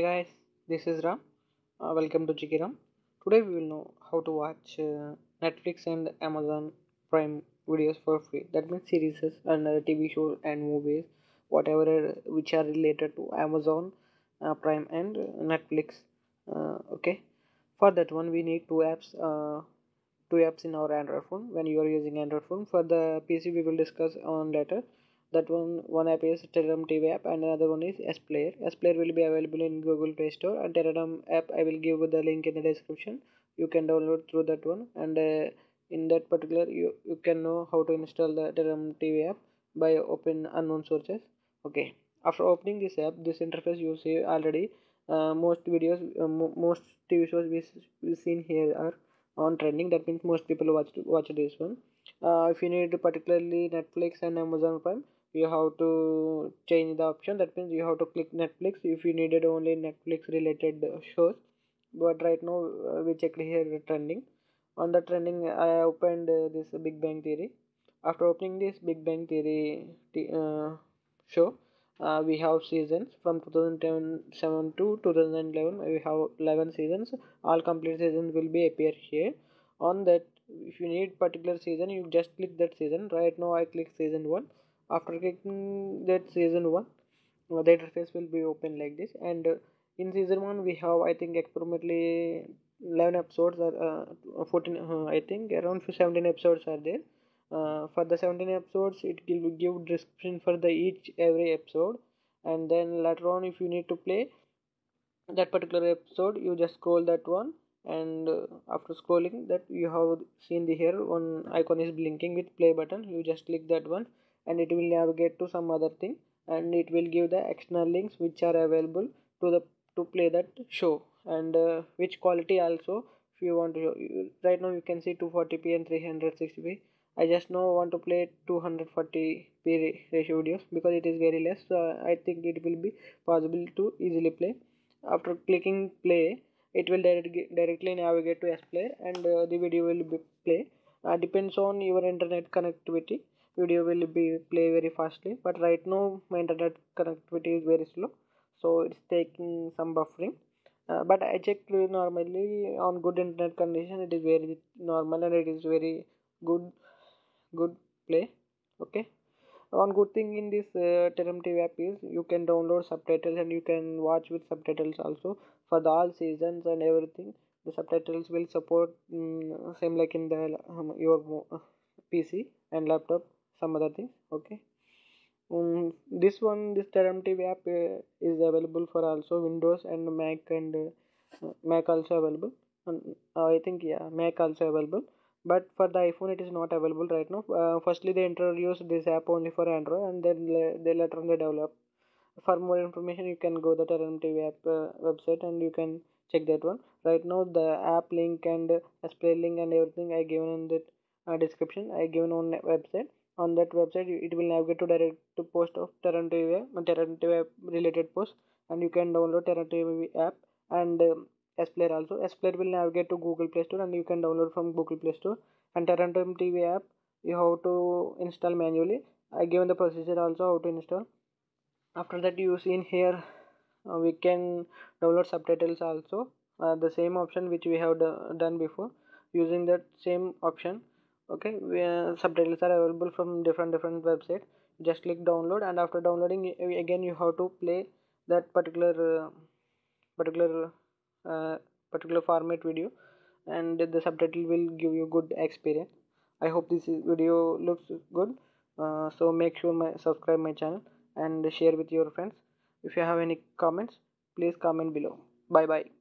Hi guys, this is Ram. Uh, welcome to Ram. Today we will know how to watch uh, Netflix and Amazon Prime videos for free. That means series and uh, TV shows and movies, whatever uh, which are related to Amazon uh, Prime and Netflix. Uh, okay, for that one we need two apps. Two apps in our Android phone when you are using Android phone. For the PC we will discuss on later that one one app is Terrarium tv app and another one is YesPlayer. S player will be available in google play store and Terrarium app i will give the link in the description. You can download through that one and uh, in that particular you, you can know how to install the Terrarium tv app by open unknown sources. Okay. After opening this app this interface you see already uh, most videos uh, mo most tv shows we, we seen here are on trending. That means most people watch watch this one. Uh, if you need particularly netflix and amazon prime you have to change the option. That means you have to click netflix. If you needed only netflix related shows but right now uh, we checked here trending. On the trending i opened uh, this big bang theory. After opening this big bang theory uh, show uh, we have seasons from 2007 to 2011 we have 11 seasons. All complete seasons will be appear here. On that if you need particular season you just click that season. Right now i click season 1 after clicking that season 1 uh, the interface will be open like this. And uh, in season 1 we have i think approximately 11 episodes or uh, 14 uh, i think around 17 episodes are there. Uh, for the 17 episodes it will give description for the each every episode. And then later on if you need to play that particular episode you just scroll that one and uh, after scrolling that you have seen the here one icon is blinking with play button. You just click that one and it will navigate to some other thing and it will give the external links which are available to the to play that show. And uh, which quality also if you want to show. right now you can see 240p and 360p i just now want to play 240p ratio videos because it is very less so i think it will be possible to easily play. After clicking play it will directly directly navigate to s play and uh, the video will be play uh, depends on your internet connectivity. Video will be play very fastly but right now my internet connectivity is very slow so it's taking some buffering. Uh, but i checked normally on good internet condition it is very normal and it is very good good play okay one good thing in this uh, TV app is you can download subtitles and you can watch with subtitles also for the all seasons and everything. The subtitles will support um, same like in the um, your uh, PC and laptop some other things okay? Um, this one this Terrarium TV app uh, is available for also Windows and Mac and uh, Mac also available. And uh, I think yeah Mac also available but for the iPhone it is not available right now. Uh, firstly they introduced this app only for Android and then they later on they develop for more information you can go the Terrarium TV app uh, website and you can check that one. Right now the app link and uh, display link and everything I given in that uh, description I given on website. On that website it will navigate to direct to post of Terrarium TV, TV related post and you can download Terrarium TV app. And um, YesPlayer also. YesPlayer will navigate to Google Play Store and you can download from Google Play Store. And Terrarium TV app you have to install manually. I given the procedure also how to install. After that you see in here uh, we can download subtitles also. Uh, the same option which we have done before using that same option okay uh, subtitles are available from different different websites just click download and after downloading again you have to play that particular uh, particular uh, particular format video and the subtitle will give you good experience. I hope this video looks good. Uh, so make sure my subscribe my channel and share with your friends. If you have any comments please comment below. Bye bye